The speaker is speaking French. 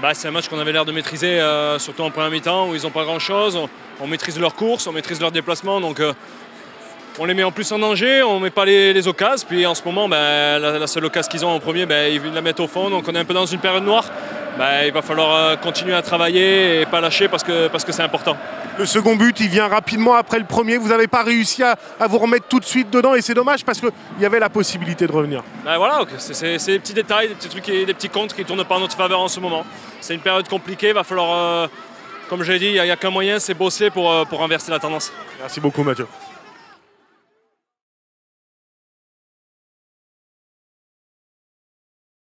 bah, C'est un match qu'on avait l'air de maîtriser, euh, surtout en première mi-temps, où ils n'ont pas grand-chose. On, maîtrise leur course, on maîtrise leur déplacement. Donc, euh, on les met en plus en danger, on ne met pas les, les occasions. Puis en ce moment, ben, la, seule occasion qu'ils ont en premier, ben, ils la mettent au fond. Donc on est un peu dans une période noire. Ben, il va falloir euh, continuer à travailler et pas lâcher parce que c'est parce que important. Le second but, il vient rapidement après le premier. Vous n'avez pas réussi à, vous remettre tout de suite dedans et c'est dommage parce qu'il y avait la possibilité de revenir. Ben voilà, c'est des petits détails, des petits trucs, et des petits comptes qui ne tournent pas en notre faveur en ce moment. C'est une période compliquée, il va falloir, euh, comme j'ai dit, il n'y a, qu'un moyen, c'est bosser pour, euh, pour renverser la tendance. Merci beaucoup Mathieu.